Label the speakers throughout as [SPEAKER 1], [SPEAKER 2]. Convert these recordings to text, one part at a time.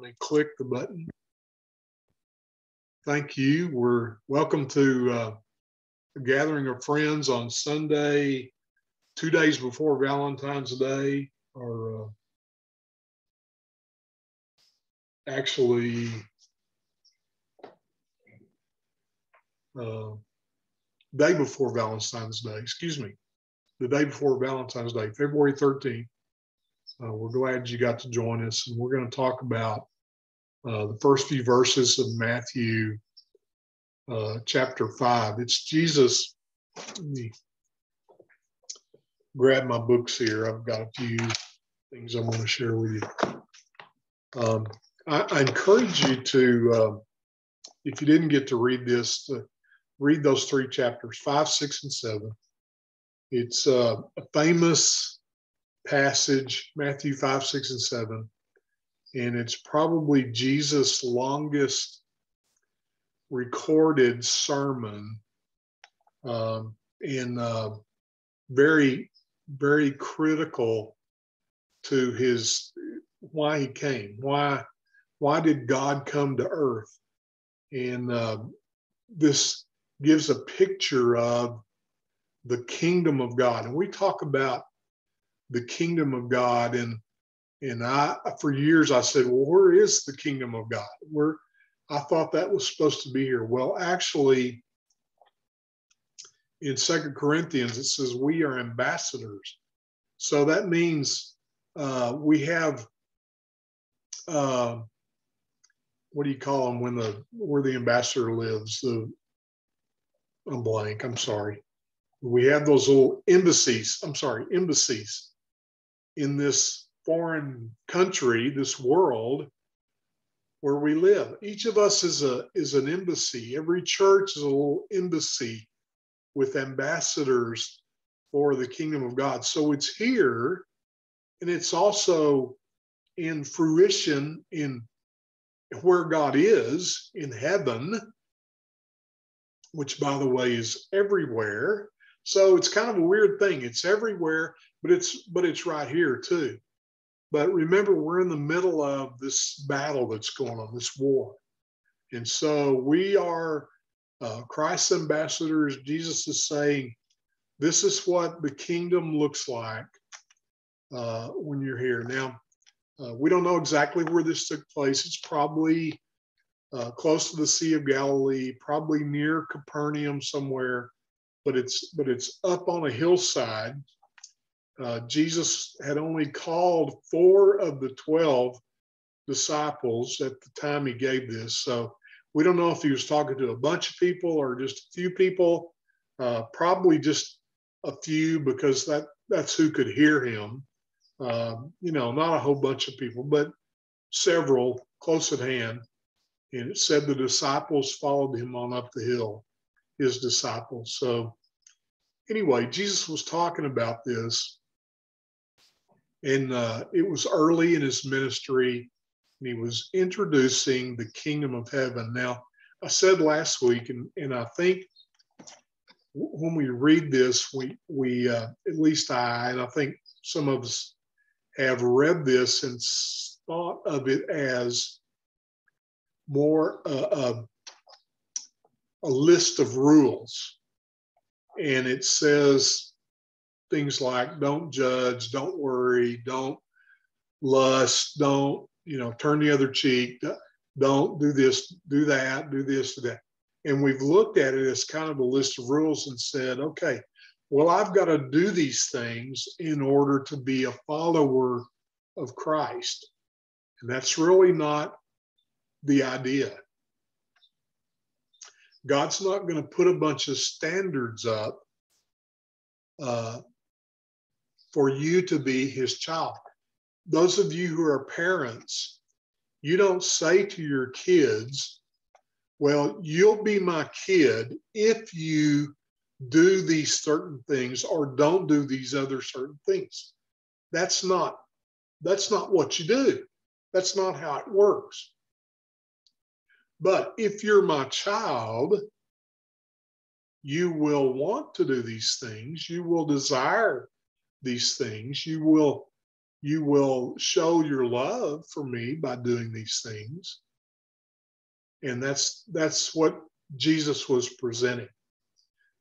[SPEAKER 1] Me click the button. Thank you. We're welcome to uh, a gathering of friends on Sunday, two days before Valentine's Day, or uh, actually uh, day before Valentine's Day. Excuse me, the day before Valentine's Day, February 13th. Uh, we're glad you got to join us, and we're going to talk about uh, the first few verses of Matthew uh, chapter 5. It's Jesus. Let me grab my books here. I've got a few things I want to share with you. Um, I, I, encourage you to, uh, if you didn't get to read this, to read those three chapters five, six, and seven. It's uh, a famous passage, Matthew 5, 6, and 7. And it's probably Jesus' longest recorded sermon um, and uh, very, very critical to his why he came. Why, why did God come to earth? And uh, this gives a picture of the kingdom of God. And we talk about the kingdom of God. And and I for years I said, well, where is the kingdom of God? Where I thought that was supposed to be here. Well, actually, in Second Corinthians it says we are ambassadors. So that means uh, we have uh, what do you call them when the where the ambassador lives? The I'm blank. I'm sorry. We have those little embassies. I'm sorry, embassies in this foreign country, this world where we live. Each of us is a is an embassy. Every church is a little embassy with ambassadors for the kingdom of God. So it's here and it's also in fruition in where God is in heaven, which by the way is everywhere. So it's kind of a weird thing. It's everywhere, but it's but it's right here too. But remember, we're in the middle of this battle that's going on, this war, and so we are uh, Christ's ambassadors. Jesus is saying, "This is what the kingdom looks like uh, when you're here." Now, uh, we don't know exactly where this took place. It's probably uh, close to the Sea of Galilee, probably near Capernaum somewhere, but it's but it's up on a hillside uh, Jesus had only called four of the 12 disciples at the time he gave this. So we don't know if he was talking to a bunch of people or just a few people, uh, probably just a few because that, that's who could hear him. Uh, you know, not a whole bunch of people, but several close at hand. And it said the disciples followed him on up the hill, his disciples. So, anyway, Jesus was talking about this and uh, it was early in his ministry, and he was introducing the kingdom of heaven. Now, I said last week, and, and I think when we read this, we we uh, at least I and I think some of us have read this and thought of it as more uh, a, a list of rules, and it says things like don't judge, don't worry, don't lust, don't, you know, turn the other cheek, don't do this, do that, do this, do that. And we've looked at it as kind of a list of rules and said, okay, well, I've got to do these things in order to be a follower of Christ. And that's really not the idea. God's not going to put a bunch of standards up uh, for you to be his child. Those of you who are parents, you don't say to your kids, well, you'll be my kid if you do these certain things or don't do these other certain things. That's not that's not what you do. That's not how it works. But if you're my child, you will want to do these things. You will desire these things. You will you will show your love for me by doing these things. And that's that's what Jesus was presenting.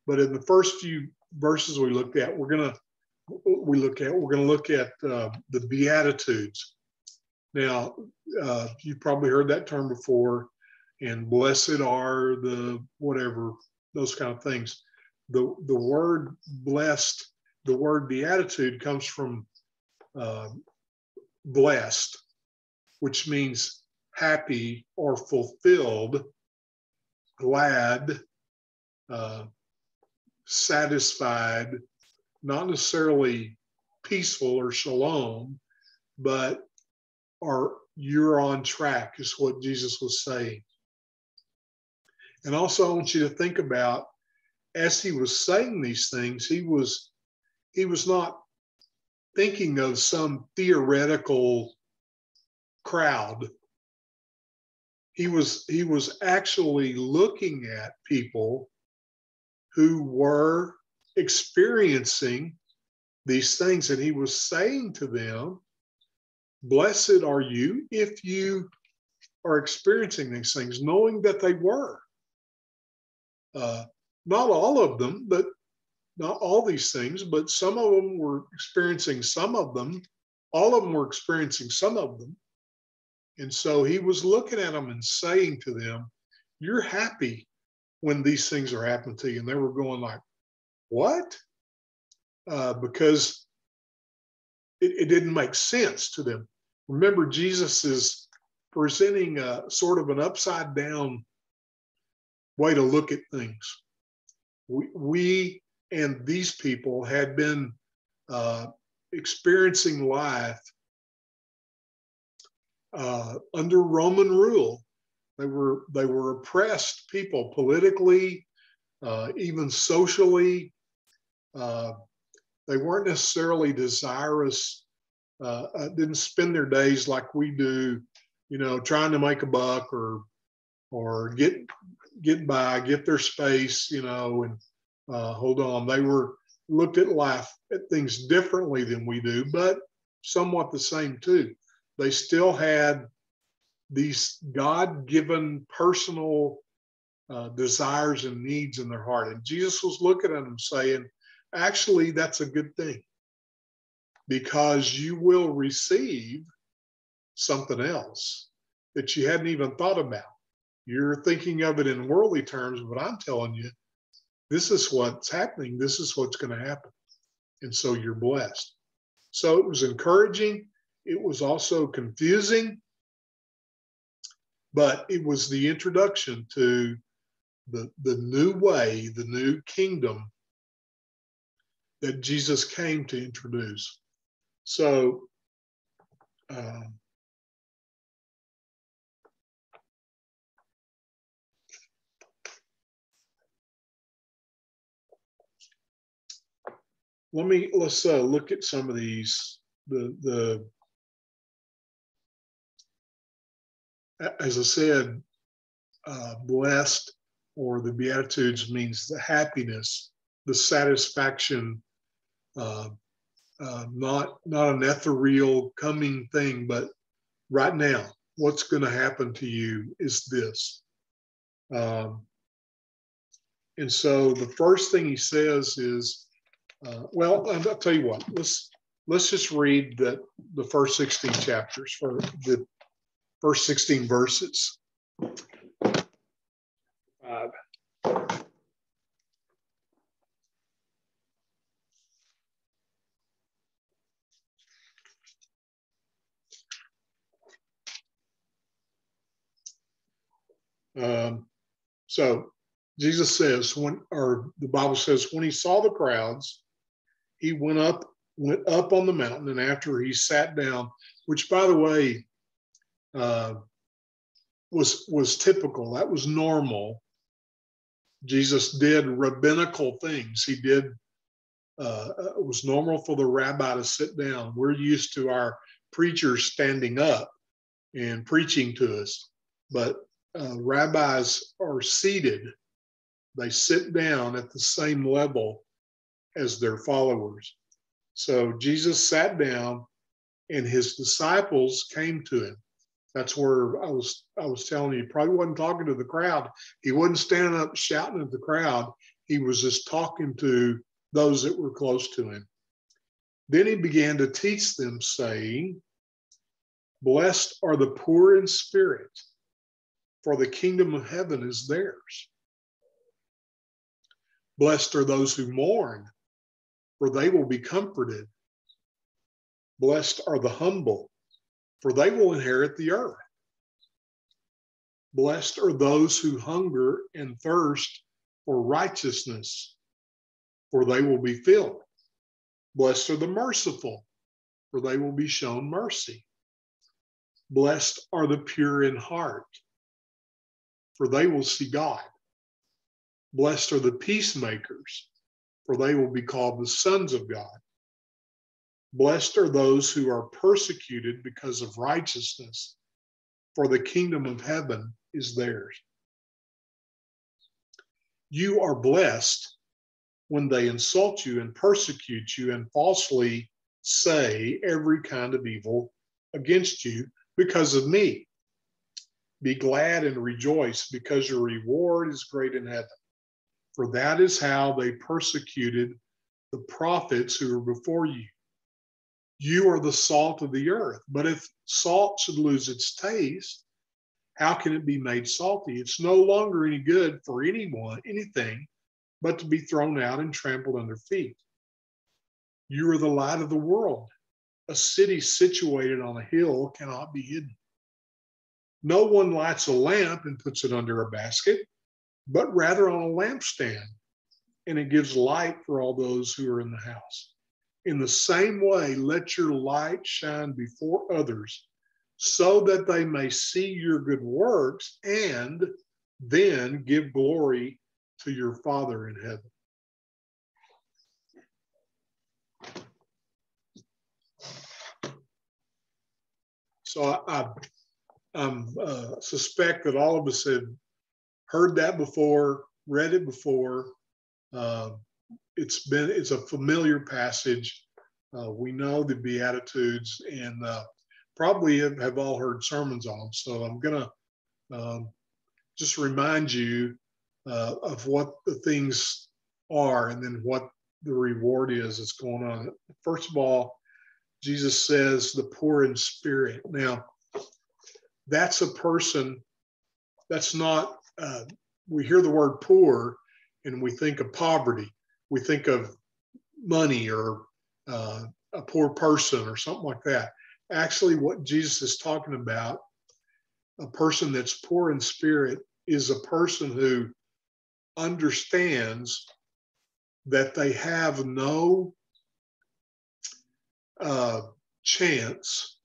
[SPEAKER 1] But in the first few verses we looked at, we're gonna we look at we're gonna look at uh, the Beatitudes. Now, uh, you've probably heard that term before, and blessed are the whatever those kind of things. The the word blessed, the word beatitude comes from uh, blessed, which means happy or fulfilled, glad, uh, satisfied, not necessarily peaceful or shalom, but are you're on track, is what Jesus was saying. And also, I want you to think about as he was saying these things, he was he was not thinking of some theoretical crowd. He was he was actually looking at people who were experiencing these things, and he was saying to them, Blessed are you if you are experiencing these things, knowing that they were. Uh, not all of them, but not all these things, but some of them were experiencing some of them. All of them were experiencing some of them. And so he was looking at them and saying to them, You're happy when these things are happening to you. And they were going like, What? Uh, because it, it didn't make sense to them. Remember, Jesus is presenting a sort of an upside down way to look at things. We, we and these people had been uh, experiencing life uh, under Roman rule. They were they were oppressed people politically, uh, even socially. Uh, they weren't necessarily desirous. Uh, uh, didn't spend their days like we do, you know, trying to make a buck or or get get by, get their space, you know, and uh, hold on. They were looked at life at things differently than we do, but somewhat the same too. They still had these God given personal uh, desires and needs in their heart. And Jesus was looking at them saying, actually, that's a good thing because you will receive something else that you hadn't even thought about. You're thinking of it in worldly terms, but I'm telling you, this is what's happening. This is what's going to happen. And so you're blessed. So it was encouraging. It was also confusing, but it was the introduction to the, the new way, the new kingdom that Jesus came to introduce. So, um, let me let's uh, look at some of these. The the as I said, uh, blessed or the beatitudes means the happiness, the satisfaction, uh, uh, not not an ethereal coming thing, but right now, what's going to happen to you is this. Um, and so the first thing he says is uh, well, I'll tell you what. Let's let's just read the the first sixteen chapters for the first sixteen verses. Five. Um, so Jesus says when, or the Bible says, when he saw the crowds, he went up went up on the mountain, and after he sat down, which by the way uh, was was typical. That was normal. Jesus did rabbinical things. He did. Uh, it was normal for the rabbi to sit down. We're used to our preachers standing up and preaching to us, but uh, rabbis are seated. They sit down at the same level as their followers. So Jesus sat down and his disciples came to him. That's where I was I was telling you, he probably wasn't talking to the crowd. He wasn't standing up shouting at the crowd. He was just talking to those that were close to him. Then he began to teach them, saying, Blessed are the poor in spirit, for the kingdom of heaven is theirs. Blessed are those who mourn, for they will be comforted. Blessed are the humble, for they will inherit the earth. Blessed are those who hunger and thirst for righteousness, for they will be filled. Blessed are the merciful, for they will be shown mercy. Blessed are the pure in heart, for they will see God. Blessed are the peacemakers, for they will be called the sons of God. Blessed are those who are persecuted because of righteousness, for the kingdom of heaven is theirs. You are blessed when they insult you and persecute you and falsely say every kind of evil against you because of me. Be glad and rejoice because your reward is great in heaven. For that is how they persecuted the prophets who were before you. You are the salt of the earth. But if salt should lose its taste, how can it be made salty? It's no longer any good for anyone, anything, but to be thrown out and trampled under feet. You are the light of the world. A city situated on a hill cannot be hidden. No one lights a lamp and puts it under a basket, but rather on a lampstand, and it gives light for all those who are in the house. In the same way, let your light shine before others so that they may see your good works and then give glory to your Father in heaven. So I, I um, uh, suspect that all of us have heard that before, read it before. Uh, it's been it's a familiar passage. Uh, we know the Beatitudes and uh, probably have, have, all heard sermons on them. So I'm gonna um, just remind you uh, of what the things are and then what the reward is that's going on. First of all, Jesus says the poor in spirit. Now, that's a person that's not, uh, we hear the word poor and we think of poverty. We think of money or uh, a poor person or something like that. Actually, what Jesus is talking about, a person that's poor in spirit, is a person who understands that they have no uh, chance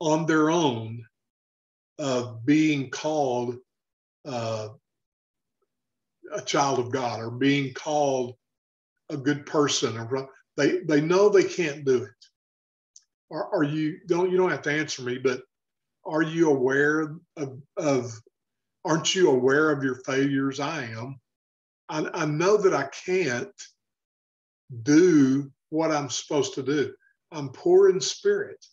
[SPEAKER 1] on their own of being called uh, a child of God or being called a good person or they they know they can't do it. Are, are you don't you don't have to answer me, but are you aware of, of aren't you aware of your failures? I am. I, I know that I can't do what I'm supposed to do. I'm poor in spirit.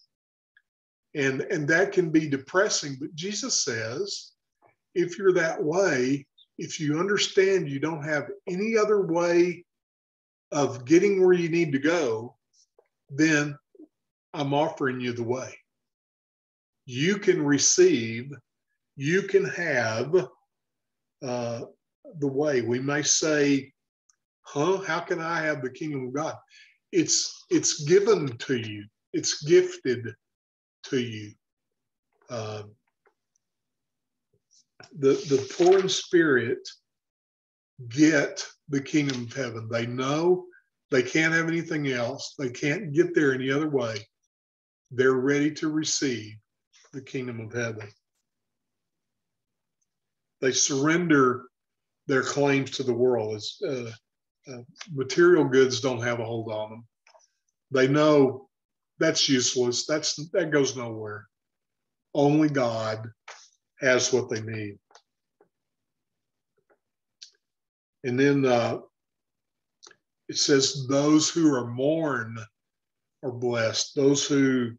[SPEAKER 1] And, and that can be depressing. But Jesus says, if you're that way, if you understand you don't have any other way of getting where you need to go, then I'm offering you the way. You can receive, you can have uh, the way. We may say, huh, how can I have the kingdom of God? It's it's given to you. It's gifted to you. Uh, the the poor in spirit get the kingdom of heaven. They know they can't have anything else. They can't get there any other way. They're ready to receive the kingdom of heaven. They surrender their claims to the world. As uh, uh, material goods don't have a hold on them. They know that's useless. That's that goes nowhere. Only God has what they need. And then uh, it says, those who are mourn are blessed. Those who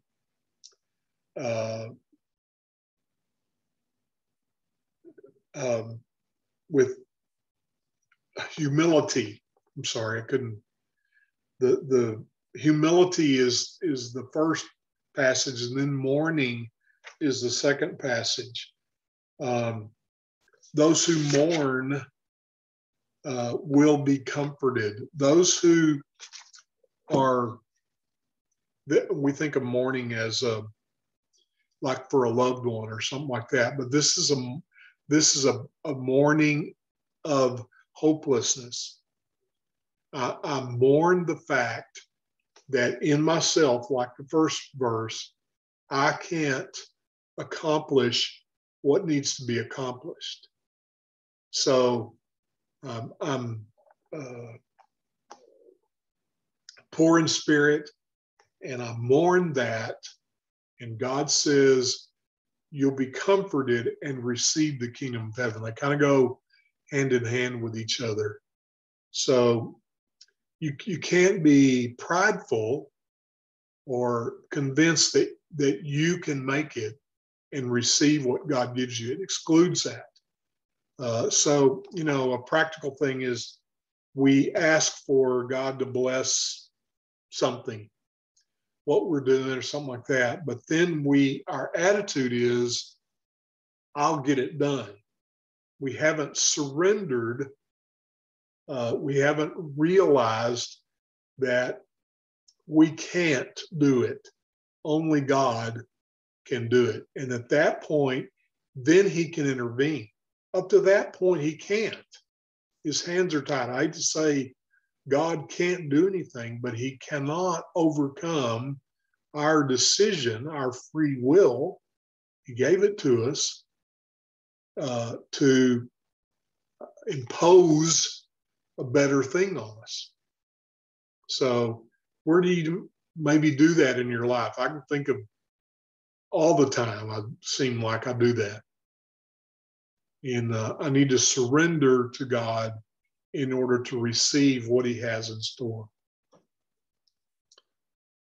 [SPEAKER 1] uh, um, with humility. I'm sorry, I couldn't. The the humility is is the first passage, and then mourning is the second passage. Um, those who mourn uh, will be comforted. Those who are, we think of mourning as a, like for a loved one or something like that, but this is a this is a, a mourning of hopelessness. I, I mourn the fact that in myself, like the first verse, I can't accomplish what needs to be accomplished. So um, I'm uh, poor in spirit and I mourn that. And God says, You'll be comforted and receive the kingdom of heaven. They kind of go hand in hand with each other. So you, you can't be prideful or convinced that, that you can make it and receive what God gives you. It excludes that. Uh, so, you know, a practical thing is we ask for God to bless something, what we're doing or something like that. But then we, our attitude is, I'll get it done. We haven't surrendered. Uh, we haven't realized that we can't do it. Only God can do it. And at that point, then he can intervene. Up to that point, he can't. His hands are tied. I to say God can't do anything, but he cannot overcome our decision, our free will. He gave it to us uh, to impose a better thing on us. So, where do you maybe do that in your life? I can think of all the time. I seem like I do that. And uh, I need to surrender to God in order to receive what He has in store.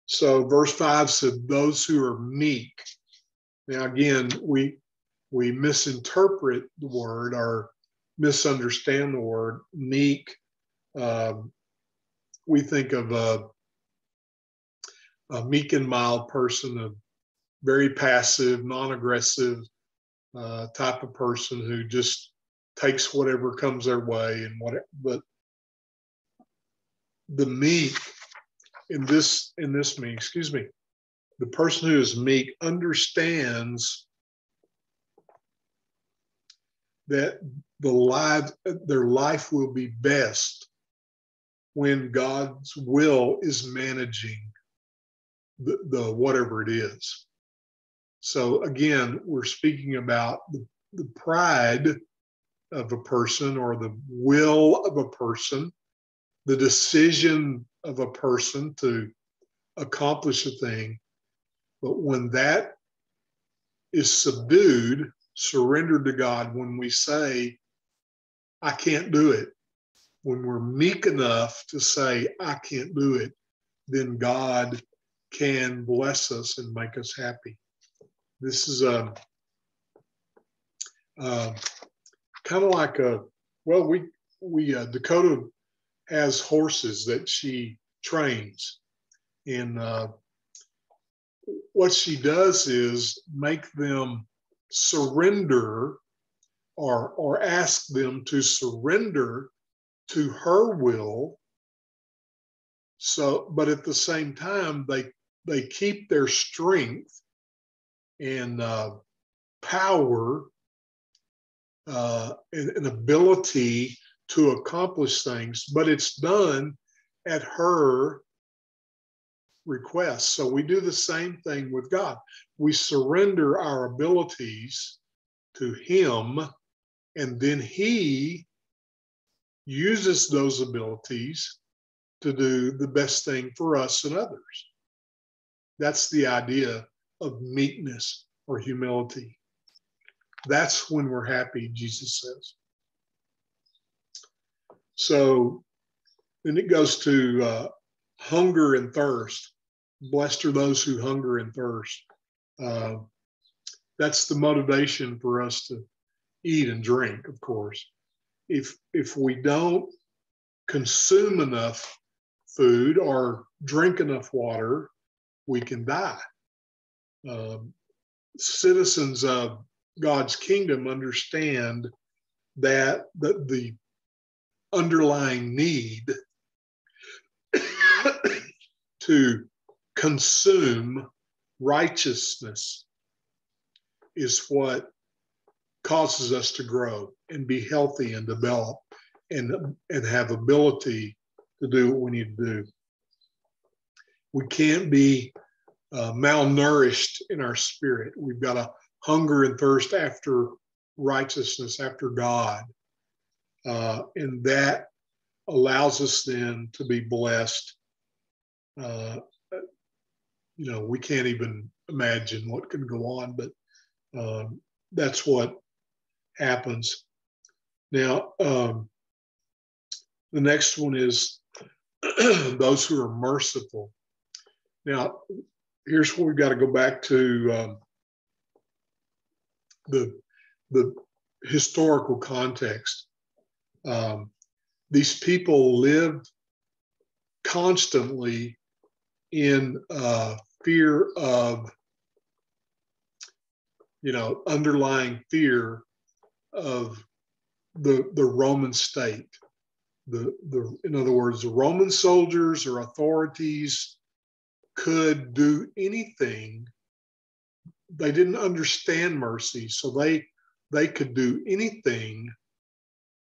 [SPEAKER 1] So, verse 5 said, Those who are meek. Now, again, we we misinterpret the word or misunderstand the word meek. Um, we think of a, a, meek and mild person, a very passive, non aggressive, uh, type of person who just takes whatever comes their way and what but the meek in this in this meek excuse me the person who is meek understands that the life their life will be best when god's will is managing the, the whatever it is so again, we're speaking about the, the pride of a person or the will of a person, the decision of a person to accomplish a thing. But when that is subdued, surrendered to God, when we say, I can't do it, when we're meek enough to say, I can't do it, then God can bless us and make us happy. This is a, a kind of like a well, we we uh, Dakota has horses that she trains, and uh, what she does is make them surrender or or ask them to surrender to her will so but at the same time they they keep their strength and uh, power uh, and an ability to accomplish things, but it's done at her request. So we do the same thing with God. We surrender our abilities to Him, and then He uses those abilities to do the best thing for us and others. That's the idea of meekness or humility. That's when we're happy, Jesus says. So then it goes to uh, hunger and thirst. blessed are those who hunger and thirst. Uh, that's the motivation for us to eat and drink, of course. If if we don't consume enough food or drink enough water, we can die. Um, citizens of God's kingdom understand that the, the underlying need to consume righteousness is what causes us to grow and be healthy and develop and, and have ability to do what we need to do. We can't be uh, malnourished in our spirit. We've got a hunger and thirst after righteousness, after God. Uh, and that allows us then to be blessed. Uh, you know, we can't even imagine what can go on, but um, that's what happens. Now, um, the next one is those who are merciful. Now, here's where we've got to go back to um, the the historical context. Um, these people lived constantly in uh, fear of, you know, underlying fear of the the Roman state. The the in other words, the Roman soldiers or authorities could do anything. They didn't understand mercy, so they they could do anything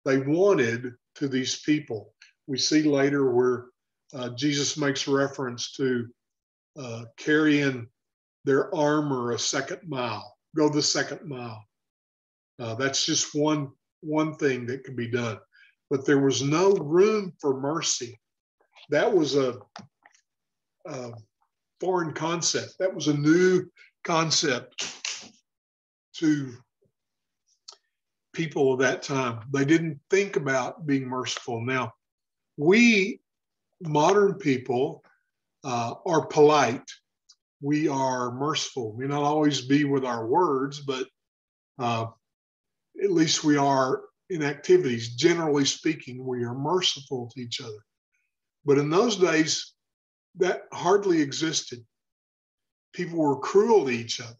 [SPEAKER 1] they wanted to these people. We see later where uh, Jesus makes reference to uh, carrying their armor a second mile, go the second mile. Uh, that's just one one thing that could be done, but there was no room for mercy. That was a, a foreign concept. That was a new concept to people of that time. They didn't think about being merciful. Now, we modern people uh, are polite. We are merciful. We may not always be with our words, but uh, at least we are in activities. Generally speaking, we are merciful to each other. But in those days, that hardly existed. People were cruel to each other,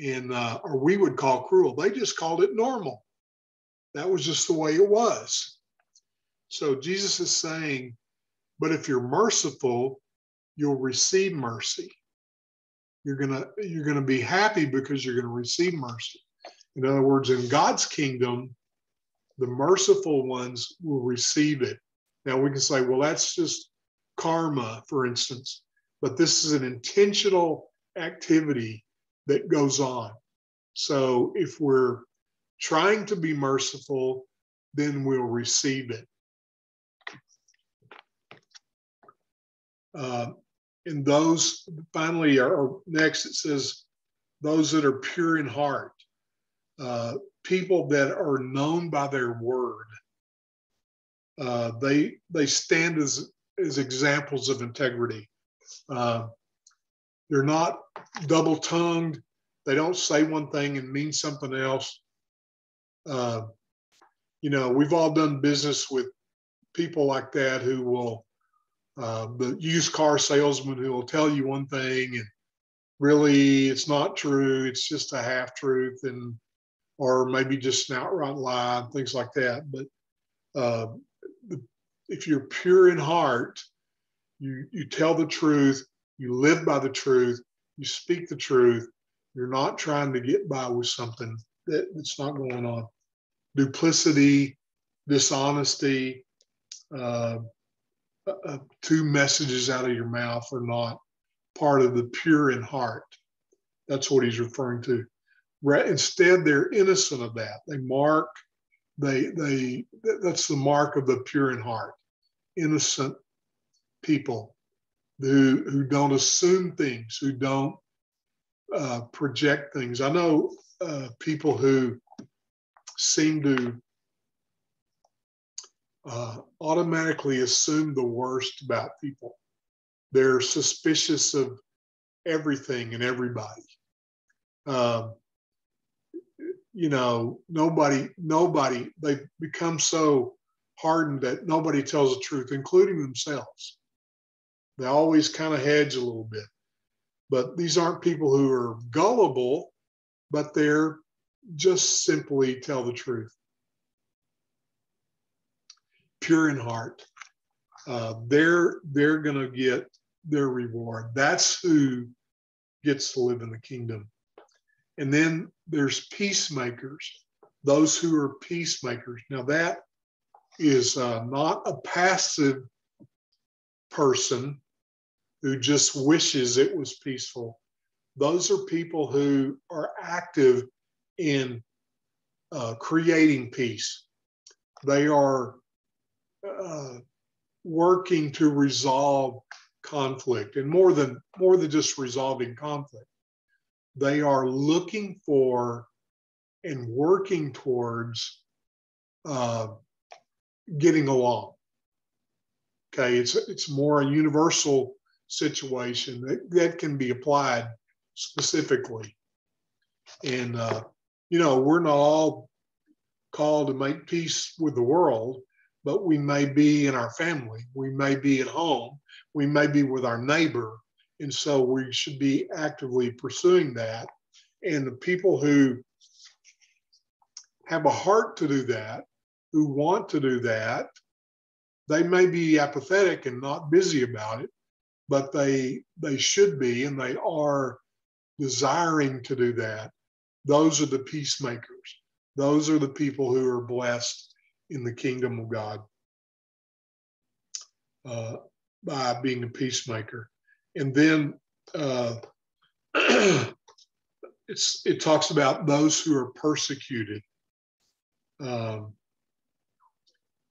[SPEAKER 1] and uh, or we would call cruel. They just called it normal. That was just the way it was. So Jesus is saying, but if you're merciful, you'll receive mercy. You're gonna you're gonna be happy because you're gonna receive mercy. In other words, in God's kingdom, the merciful ones will receive it. Now we can say, well, that's just karma, for instance, but this is an intentional activity that goes on. So if we're trying to be merciful, then we'll receive it. Uh, and those finally are next, it says, those that are pure in heart, uh, people that are known by their word. Uh, they they stand as as examples of integrity. Uh, they're not double tongued. They don't say one thing and mean something else. Uh, you know, we've all done business with people like that who will, uh, the used car salesman who will tell you one thing and really it's not true. It's just a half truth and, or maybe just an outright lie, things like that. But uh, if you're pure in heart, you, you tell the truth, you live by the truth, you speak the truth, you're not trying to get by with something that, that's not going on. Duplicity, dishonesty, uh, uh, uh two messages out of your mouth are not part of the pure in heart. That's what he's referring to. Instead, they're innocent of that. They mark, they, they, that's the mark of the pure in heart innocent people who who don't assume things, who don't uh, project things. I know uh, people who seem to uh, automatically assume the worst about people. They're suspicious of everything and everybody. Um, you know, nobody, nobody, they become so hardened that nobody tells the truth, including themselves. They always kind of hedge a little bit. But these aren't people who are gullible, but they're just simply tell the truth. Pure in heart. Uh, they're they're going to get their reward. That's who gets to live in the kingdom. And then there's peacemakers, those who are peacemakers. Now, that is uh, not a passive person who just wishes it was peaceful. Those are people who are active in uh, creating peace. They are uh, working to resolve conflict and more than more than just resolving conflict they are looking for and working towards uh, getting along. Okay it's it's more a universal situation that, that can be applied specifically. And uh, you know we're not all called to make peace with the world but we may be in our family, we may be at home, we may be with our neighbor. And so we should be actively pursuing that. And the people who have a heart to do that, who want to do that, they may be apathetic and not busy about it, but they they should be and they are desiring to do that. Those are the peacemakers. Those are the people who are blessed in the kingdom of God uh, by being a peacemaker. And then uh, it's it talks about those who are persecuted. Um,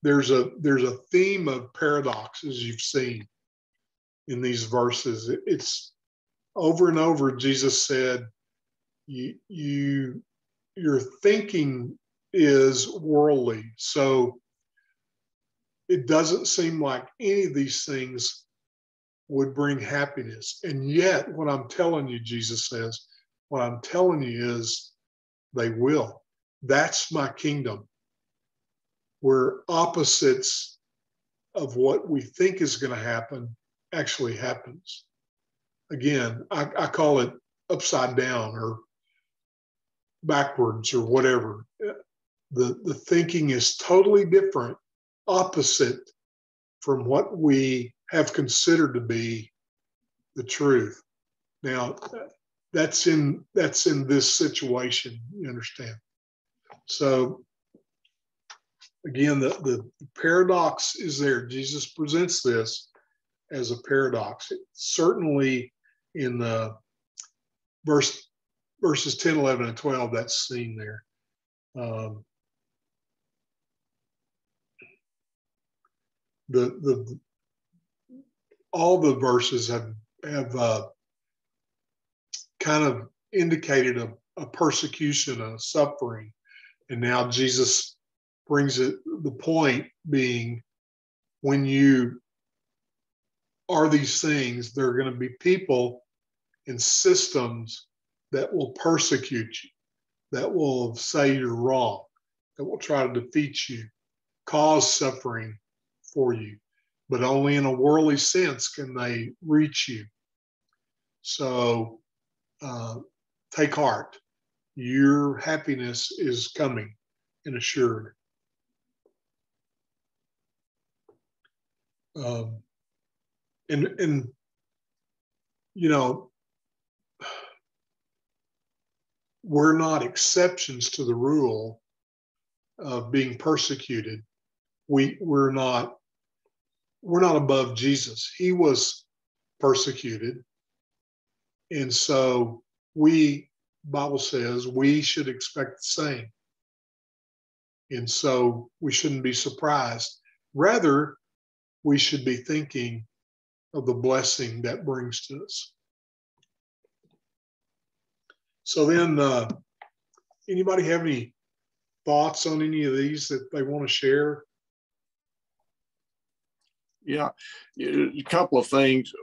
[SPEAKER 1] there's a there's a theme of paradox as you've seen in these verses. It, it's over and over. Jesus said, "You you your thinking is worldly. So it doesn't seem like any of these things would bring happiness. And yet, what I'm telling you, Jesus says, what I'm telling you is they will. That's my kingdom, where opposites of what we think is going to happen actually happens. Again, I, I call it upside down or backwards or whatever the, the thinking is totally different, opposite from what we have considered to be the truth. Now, that's in that's in this situation. You understand? So again, the, the paradox is there. Jesus presents this as a paradox. It, certainly in the verse verses 10, 11, and 12, that's seen there. Um, the the all the verses have have uh, kind of indicated a, a persecution, a suffering, and now Jesus brings it. The point being, when you are these things, there are going to be people and systems that will persecute you, that will say you're wrong, that will try to defeat you, cause suffering, for you, but only in a worldly sense can they reach you. So uh, take heart. Your happiness is coming and assured. Um, and and you know we're not exceptions to the rule of being persecuted we we're not we're not above Jesus. He was persecuted. And so we, Bible says, we should expect the same. And so we shouldn't be surprised. Rather, we should be thinking of the blessing that brings to us. So then, uh, anybody have any thoughts on any of these that they want to share?
[SPEAKER 2] Yeah, a couple of things.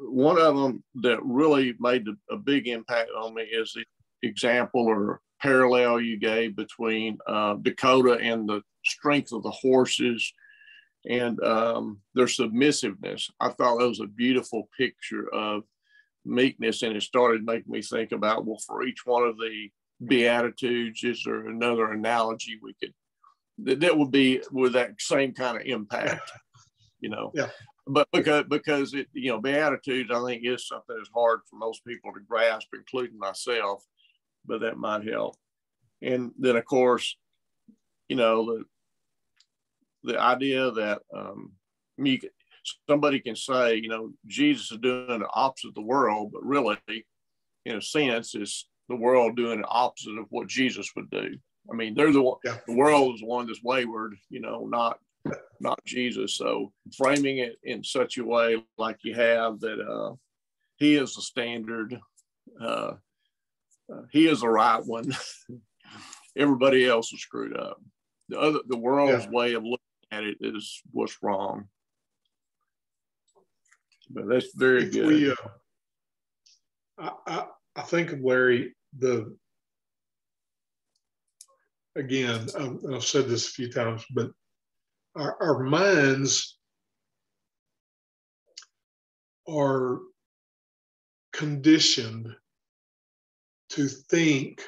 [SPEAKER 2] one of them that really made a, big impact on me is the example or parallel you gave between uh, Dakota and the strength of the horses and um, their submissiveness. I thought that was a beautiful picture of meekness, and it started making me think about well, for each one of the beatitudes, is there another analogy we could that, that would be with that same kind of impact? You know,
[SPEAKER 1] yeah.
[SPEAKER 2] But because because it you know beatitudes, I think is something that's hard for most people to grasp, including myself. But that might help. And then of course, you know the the idea that um, me, somebody can say, you know, Jesus is doing the opposite of the world, but really, in a sense, is the world doing the opposite of what Jesus would do. I mean, they're the one, yeah. the world is the one that's wayward, you know, not not Jesus. So framing it in such a way like you have that uh, he is the standard, uh, uh, he is the right one. Everybody else is screwed up. The other, the world's yeah. way of looking at it is what's wrong. But that's very if good. We, uh,
[SPEAKER 1] I, I, I think of Larry the again, I've said this a few times, but our, our minds are conditioned to think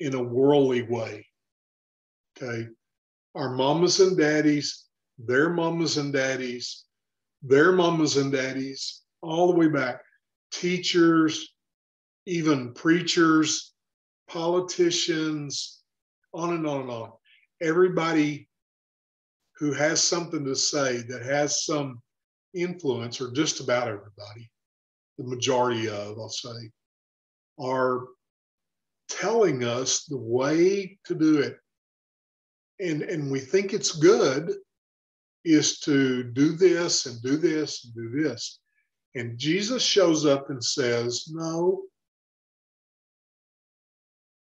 [SPEAKER 1] in a worldly way. Okay our mamas and daddies, their mamas and daddies, their mamas and daddies, all the way back, teachers, even preachers, politicians, on and on and on. Everybody who has something to say that has some influence, or just about everybody, the majority of, I'll say, are telling us the way to do it. And and we think it's good is to do this and do this and do this. And jesus shows up and says no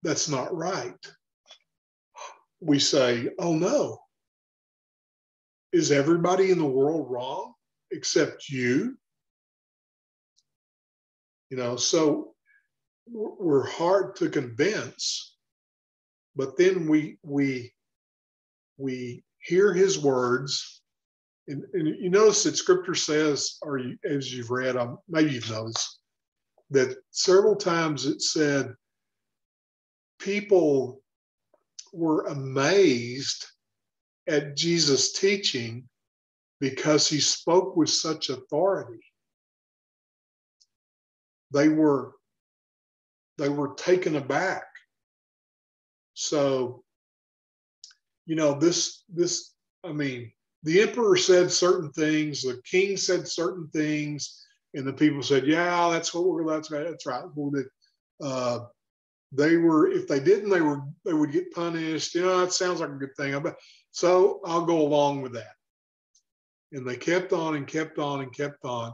[SPEAKER 1] that's not right. We say oh no is everybody in the world wrong except you you know so we're hard to convince but then we we we hear his words. And, and you notice that scripture says, or you, as you've read, um, maybe you've noticed, that several times it said people were amazed at Jesus' teaching because he spoke with such authority. They were they were taken aback. So you know, this, this, I mean, the emperor said certain things, the king said certain things, and the people said, yeah, that's what we're, that's right, that's right. Uh, they were, if they didn't, they were, they would get punished. You know, that sounds like a good thing. But So I'll go along with that. And they kept on and kept on and kept on.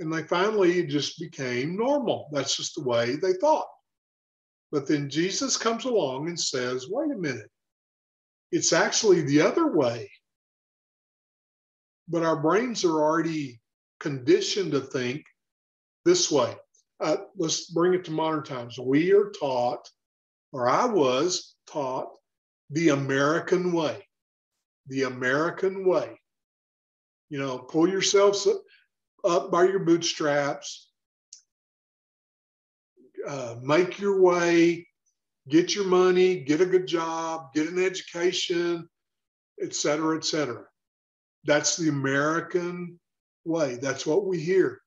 [SPEAKER 1] And they finally just became normal. That's just the way they thought. But then Jesus comes along and says, wait a minute. It's actually the other way. But our brains are already conditioned to think this way. Uh, let's bring it to modern times. We are taught, or I was taught, the American way. The American way. You know, pull yourselves up by your bootstraps, uh, make your way, get your money, get a good job, get an education, et cetera, et cetera. That's the American way. That's what we hear.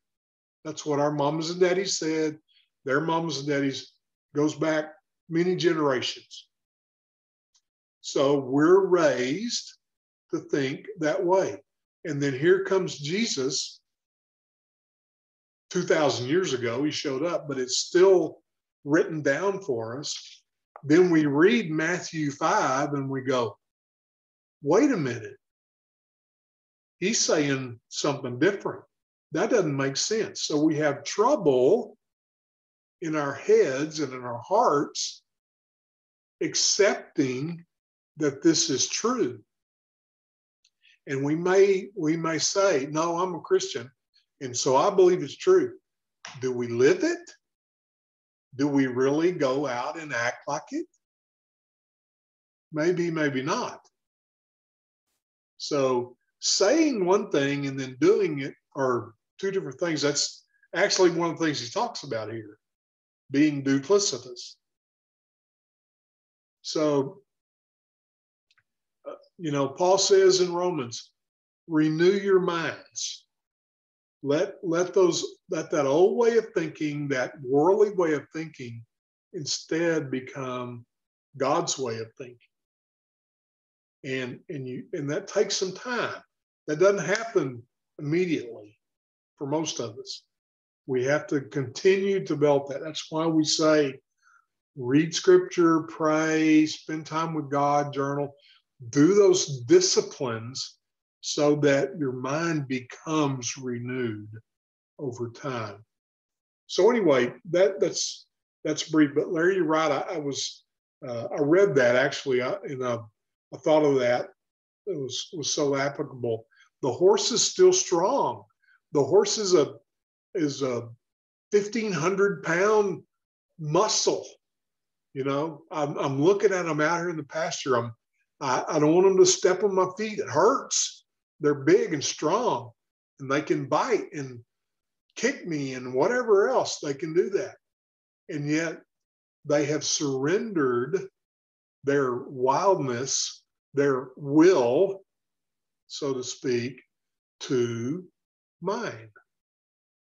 [SPEAKER 1] That's what our mamas and daddies said. Their mamas and daddies goes back many generations. So we're raised to think that way. And then here comes Jesus 2,000 years ago. He showed up, but it's still written down for us then we read Matthew 5 and we go, wait a minute. He's saying something different. That doesn't make sense. So we have trouble in our heads and in our hearts accepting that this is true. And we may we may say, no, I'm a Christian. And so I believe it's true. Do we live it? Do we really go out and act like it? Maybe, maybe not. So saying one thing and then doing it are two different things. That's actually one of the things he talks about here being duplicitous. So, uh, you know, Paul says in Romans, renew your minds. Let let those let that old way of thinking, that worldly way of thinking, instead become God's way of thinking. And and you and that takes some time. That doesn't happen immediately for most of us. We have to continue to develop that. That's why we say read scripture, pray, spend time with God, journal, do those disciplines so that your mind becomes renewed over time. So anyway, that that's that's brief. But Larry, you're right. I, I was uh, I read that actually, I, and I, I thought of that. It was was so applicable. The horse is still strong. The horse is a is a fifteen hundred pound muscle. You know, I'm, I'm looking at them out here in the pasture. I'm I, I don't want them to step on my feet. It hurts they're big and strong and they can bite and kick me and whatever else they can do that and yet they have surrendered their wildness their will so to speak to mine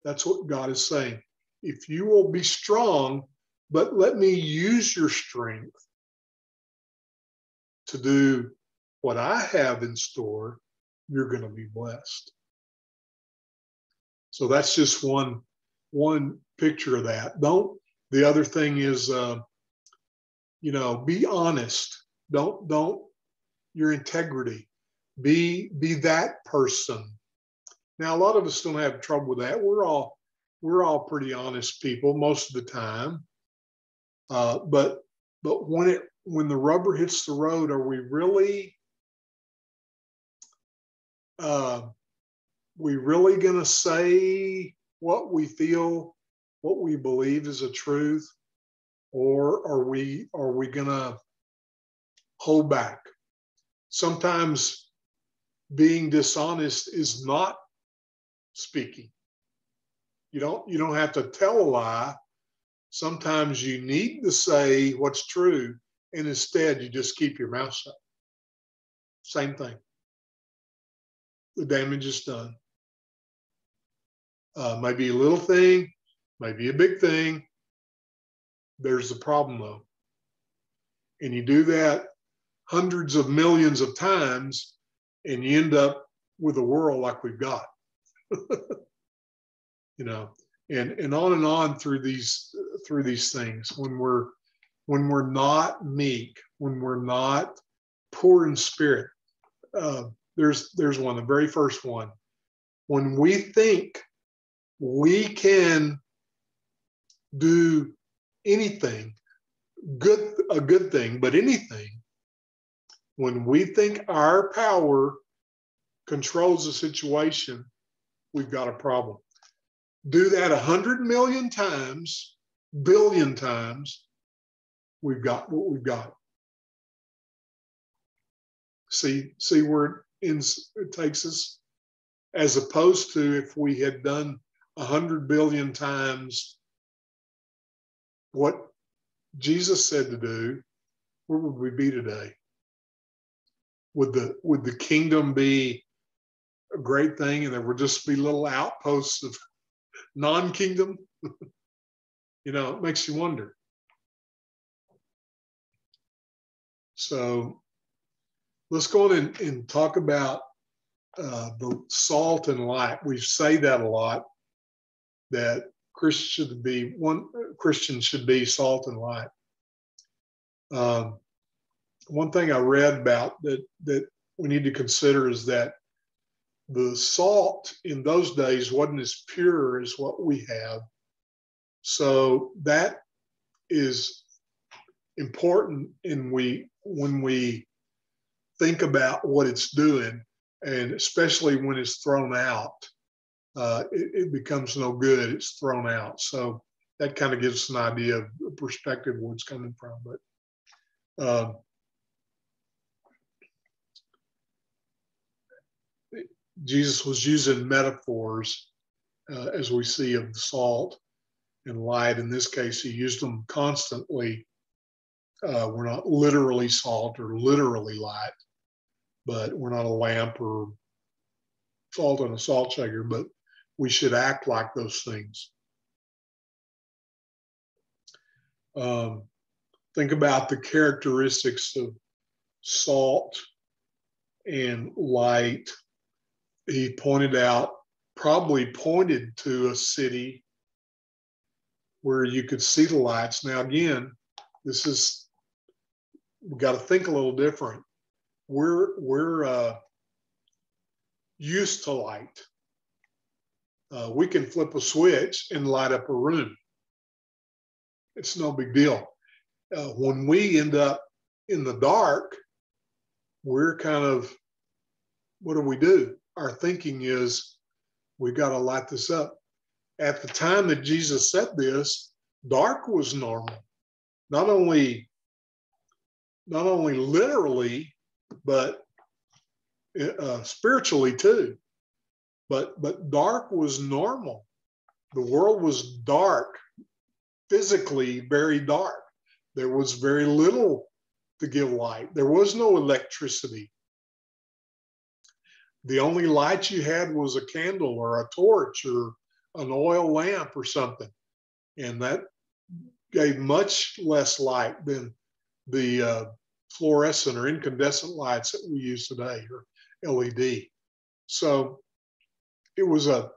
[SPEAKER 1] that's what god is saying if you will be strong but let me use your strength to do what i have in store you're going to be blessed. So that's just one one picture of that. Don't. The other thing is, uh, you know, be honest. Don't don't your integrity. Be be that person. Now a lot of us don't have trouble with that. We're all we're all pretty honest people most of the time. Uh, but but when it when the rubber hits the road, are we really uh, we really going to say what we feel, what we believe is a truth, or are we are we going to hold back? Sometimes being dishonest is not speaking. You don't you don't have to tell a lie. Sometimes you need to say what's true, and instead you just keep your mouth shut. Same thing the damage is done. Uh, might be a little thing, might be a big thing. There's a problem though. And you do that hundreds of millions of times, and you end up with a world like we've got. you know, and and on and on through these through these things when we're when we're not meek, when we're not poor in spirit. Uh, there's there's one, the very first one. When we think we can do anything, good a good thing, but anything, when we think our power controls the situation, we've got a problem. Do that a hundred million times, billion times, we've got what we've got. See, see where in, it takes us, as opposed to if we had done a hundred billion times what Jesus said to do, where would we be today? Would the would the kingdom be a great thing, and there would just be little outposts of non-kingdom? you know, it makes you wonder. So let's go on and, and talk about uh, the salt and light. We say that a lot. That Christians should be one. Christians should be salt and light. Um, one thing I read about that that we need to consider is that the salt in those days wasn't as pure as what we have. So that is important in we when we think about what it's doing, and especially when it's thrown out. uh, it, it, becomes no good. It's thrown out. So that kind of gives us an idea of perspective where it's coming from. But uh, Jesus was using metaphors, uh, as we see of salt and light. In this case, he used them constantly. Uh, we're not literally salt or literally light, but we're not a lamp or salt on a salt shaker, but we should act like those things. Um, think about the characteristics of salt and light. He pointed out, probably pointed to a city where you could see the lights. Now, again, this is, we got to think a little different. We're, we're uh, used to light. Uh, we can flip a switch and light up a room. It's no big deal. Uh, when we end up in the dark, we're kind of, what do we do? Our thinking is, we got to light this up. At the time that Jesus said this, dark was normal. Not only, not only literally, but uh, spiritually too. But but dark was normal. The world was dark, physically very dark. There was very little to give light. There was no electricity. The only light you had was a candle or a torch or an oil lamp or something. And that gave much less light than the uh, fluorescent or incandescent lights that we use today or LED. So it was a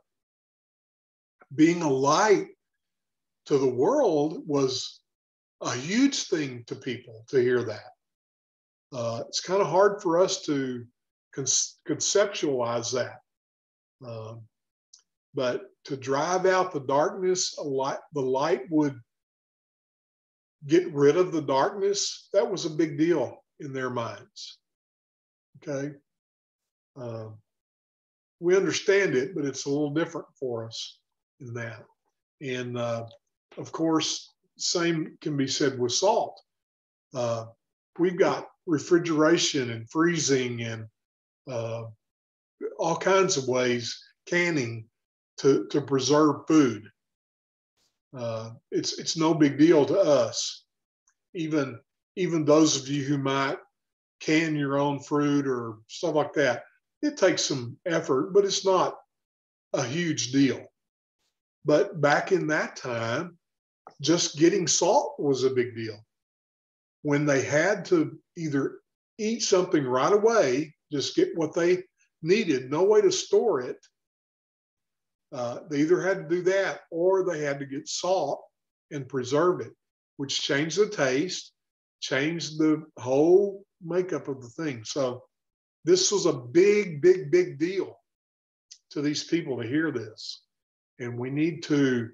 [SPEAKER 1] being a light to the world was a huge thing to people to hear that. Uh, it's kind of hard for us to conceptualize that. Um, but to drive out the darkness, a light, the light would get rid of the darkness. That was a big deal in their minds. Okay. Um, we understand it, but it's a little different for us in that. And uh, of course, same can be said with salt. Uh, we've got refrigeration and freezing and uh, all kinds of ways, canning to, to preserve food. Uh, it's it's no big deal to us. Even even those of you who might can your own fruit or stuff like that, it takes some effort, but it's not a huge deal. But back in that time, just getting salt was a big deal. When they had to either eat something right away, just get what they needed, no way to store it, uh, they either had to do that or they had to get salt and preserve it, which changed the taste, changed the whole makeup of the thing. So this was a big, big, big deal to these people to hear this. And we need to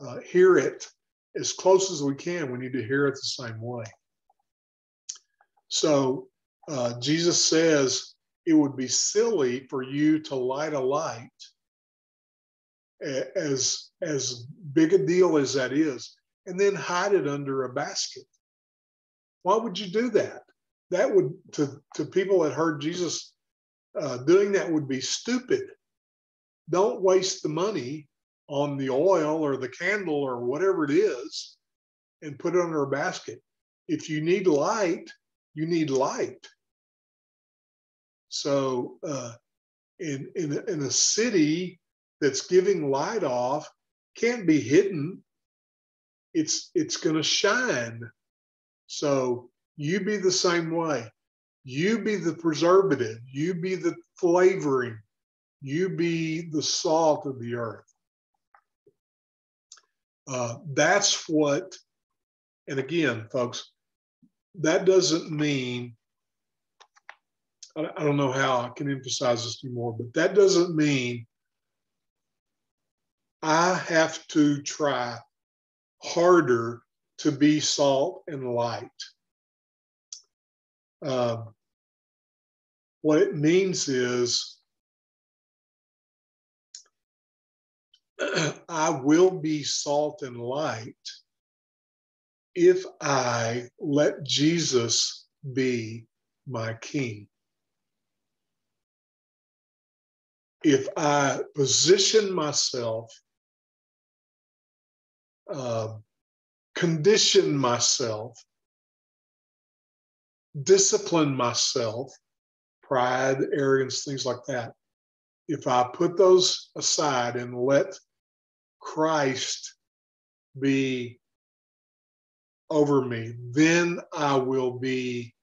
[SPEAKER 1] uh, hear it as close as we can. We need to hear it the same way. So uh, Jesus says it would be silly for you to light a light as as big a deal as that is and then hide it under a basket why would you do that that would to to people that heard Jesus uh, doing that would be stupid. Don't waste the money on the oil or the candle or whatever it is, and put it under a basket. If you need light, you need light. So uh, in in in a city that's giving light off can't be hidden. It's it's going to shine. So you be the same way. You be the preservative. You be the flavoring. You be the salt of the earth. Uh, that's what, and again, folks, that doesn't mean, I, don't know how I can emphasize this anymore, but that doesn't mean I have to try harder to be salt and light. Um, what it means is I will be salt and light if I let Jesus be my king. If I position myself, uh, condition myself, discipline myself, pride, arrogance, things like that. If I put those aside and let Christ be over me, then I will be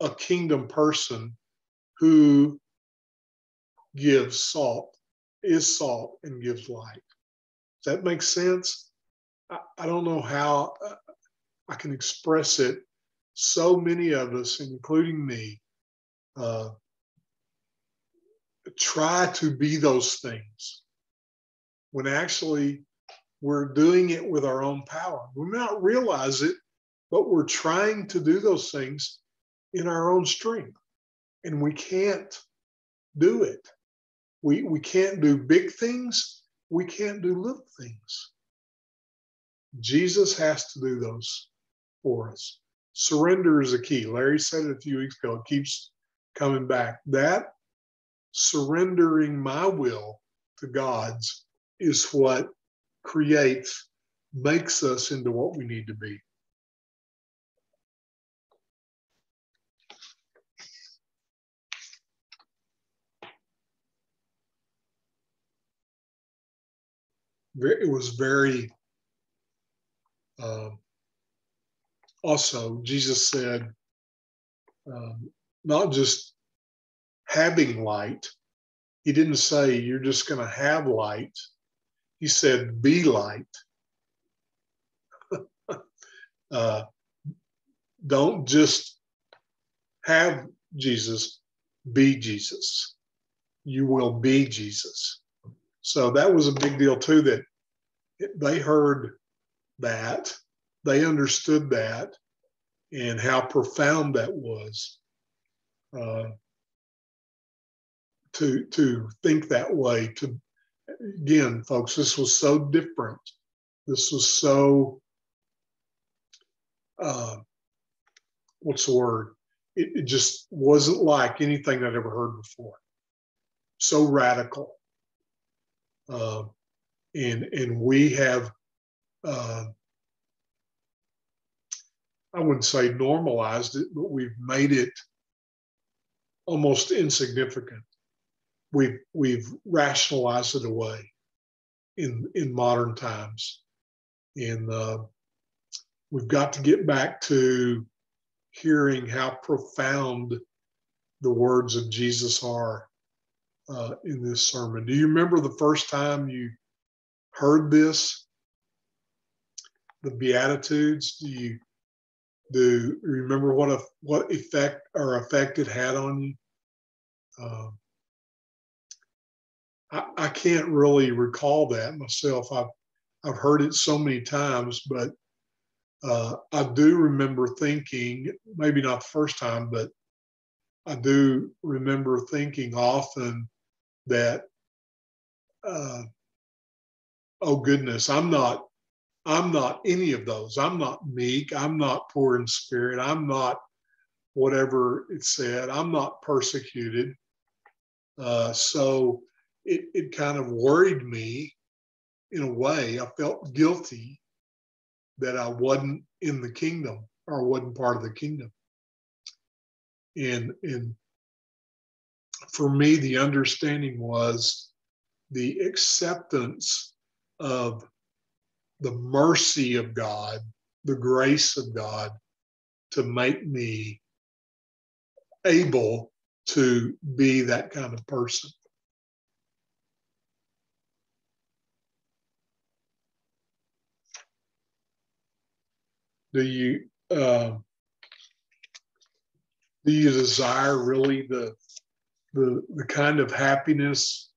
[SPEAKER 1] a kingdom person who gives salt, is salt, and gives light. Does that make sense? I, I don't know how uh, I can express it. So many of us, including me, uh, try to be those things when actually we're doing it with our own power. We may not realize it, but we're trying to do those things in our own strength. And we can't do it. We, we can't do big things. We can't do little things. Jesus has to do those for us. Surrender is a key. Larry said it a few weeks ago. It keeps coming back. That surrendering my will to God's is what creates, makes us into what we need to be. It was very, uh, also, Jesus said, um, not just having light, he didn't say you're just going to have light he said, Be light. uh, don't just have Jesus, be Jesus. You will be Jesus. So that was a big deal too that they heard that, they understood that, and how profound that was. Uh, to to think that way, to again, folks, this was so different. This was so, uh, what's the word? It, it, just wasn't like anything I'd ever heard before. So radical. Uh, and, and we have, uh, I wouldn't say normalized it, but we've made it almost insignificant. We've we've rationalized it away in in modern times, and uh, we've got to get back to hearing how profound the words of Jesus are uh, in this sermon. Do you remember the first time you heard this? The Beatitudes. Do you do remember what a, what effect or effect it had on you? Uh, I, I can't really recall that myself. I've I've heard it so many times, but uh, I do remember thinking, maybe not the first time, but I do remember thinking often that, uh, oh goodness, I'm not, I'm not any of those. I'm not meek. I'm not poor in spirit. I'm not whatever it said. I'm not persecuted. Uh, so it, it kind of worried me in a way. I felt guilty that I wasn't in the kingdom or wasn't part of the kingdom. And, and for me, the understanding was the acceptance of the mercy of God, the grace of God to make me able to be that kind of person. do you uh, do you desire really the the the kind of happiness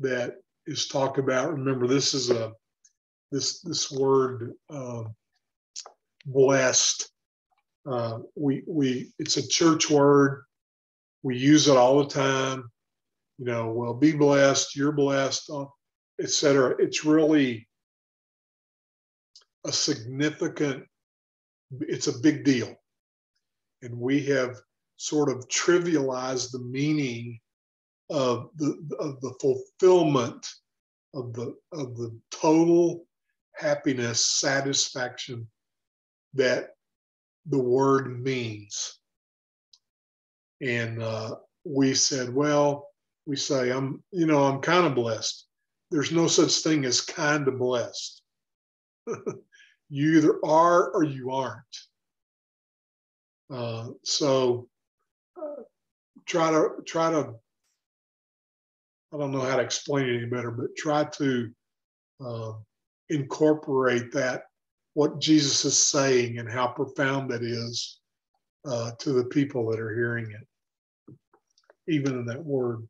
[SPEAKER 1] that is talked about? Remember, this is a this this word uh, blessed. Uh, we we it's a church word. We use it all the time. You know, well, be blessed. You're blessed. etc. It's really a significant, it's a big deal. And we have sort of trivialize the meaning of the, of the fulfillment of the, of the total happiness, satisfaction that the word means. And uh, we said, well, we say, I'm, you know, I'm kind of blessed. There's no such thing as kind of blessed. you either are or you aren't. Uh, so try to try to. I don't know how to explain it any better, but try to uh, incorporate that what Jesus is saying and how profound that is uh, to the people that are hearing it, even in that word.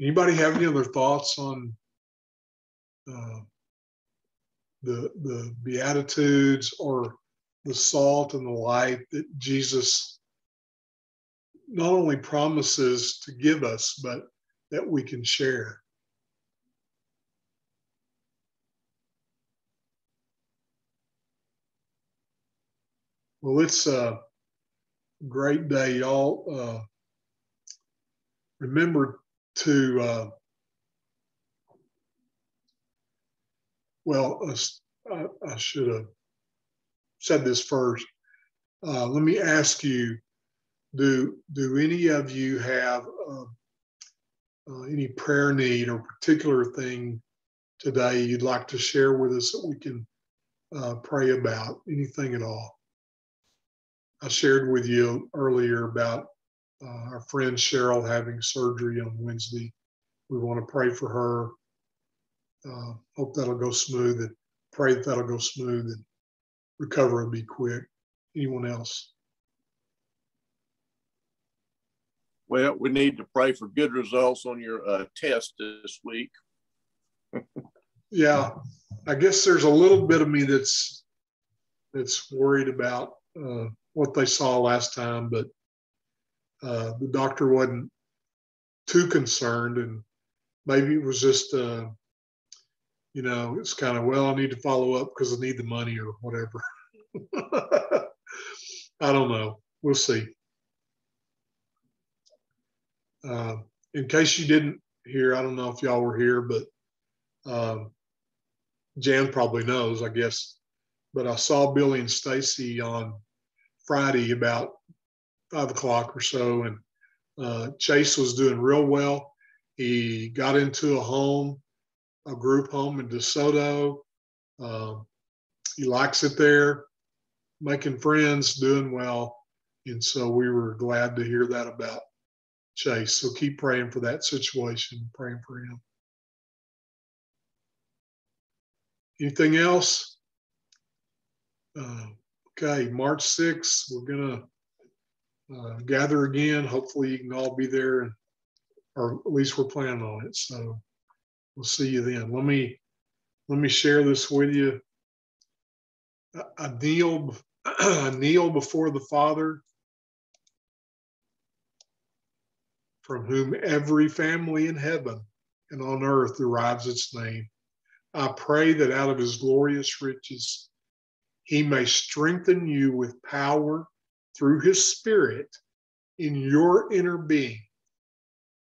[SPEAKER 1] Anybody have any other thoughts on uh, the the beatitudes or the salt and the light that Jesus not only promises to give us, but that we can share? Well, it's a great day, y'all. Uh, remember to, uh, well, I, I should have said this first. Uh, let me ask you do do any of you have uh, uh, any prayer need or particular thing today you'd like to share with us that we can uh, pray about anything at all i shared with you earlier about uh, our friend Cheryl having surgery on Wednesday. We want to pray for her. Uh, hope that'll go smooth and pray that that'll go smooth and recover will be quick. Anyone else?
[SPEAKER 2] Well, we need to pray for good results on your uh, test this week.
[SPEAKER 1] yeah, I guess there's a little bit of me that's that's worried about uh, what they saw last time, but uh, the doctor wasn't too concerned, and maybe it was just, uh, you know, it's kind of well, I need to follow up because I need the money or whatever. I don't know. We'll see. Uh, in case you didn't hear, I don't know if y'all were here, but um, Jan probably knows, I guess. But I saw Billy and Stacy on Friday about five o'clock or so, and uh, Chase was doing real well. He got into a home, a group home in DeSoto. Um, he likes it there, making friends, doing well. And so we were glad to hear that about Chase. So keep praying for that situation, praying for him. Anything else? Uh, okay, March 6th, we're going to uh, gather again. Hopefully, you can all be there, or at least we're planning on it. So we'll see you then. Let me let me share this with you. I, kneel, I kneel before the Father, from whom every family in heaven and on earth derives its name. I pray that out of His glorious riches, He may strengthen you with power through his spirit in your inner being.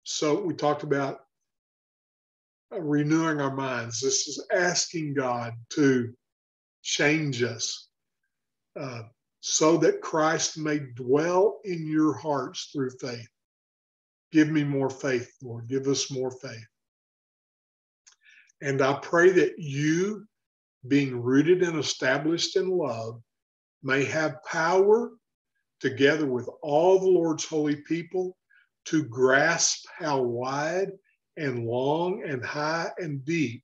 [SPEAKER 1] So we talked about renewing our minds. This is asking God to change us uh, so that Christ may dwell in your hearts through faith. Give me more faith, Lord. Give us more faith. And I pray that you, being rooted and established in love, may have power together with all the Lord's holy people to grasp how wide and long and high and deep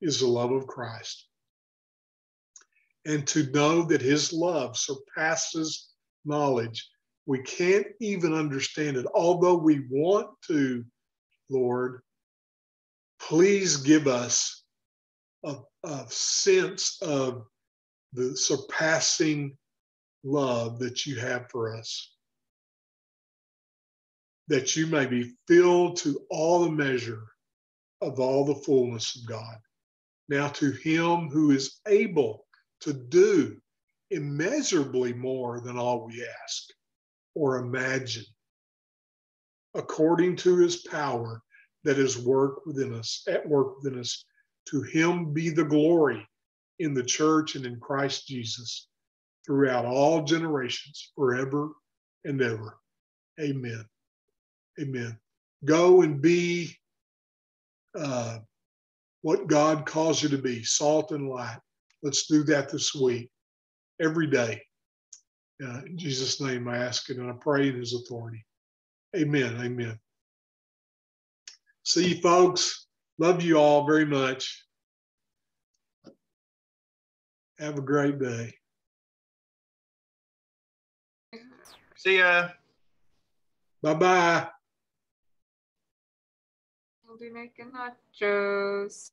[SPEAKER 1] is the love of Christ. And to know that his love surpasses knowledge. We can't even understand it. Although we want to, Lord, please give us a, a sense of the surpassing love that you have for us. That you may be filled to all the measure of all the fullness of God. Now, to him who is able to do immeasurably more than all we ask or imagine, according to his power that is work within us, at work within us, to him be the glory in the church and in Christ Jesus throughout all generations, forever and ever. Amen. Amen. Go and be uh, what God calls you to be salt and light. Let's do that this week, every day. Uh, in Jesus' name, I ask it and I pray in his authority. Amen. Amen. See you, folks. Love you all very much. Have a great day.
[SPEAKER 3] See ya.
[SPEAKER 1] Bye bye.
[SPEAKER 4] Be making nachos.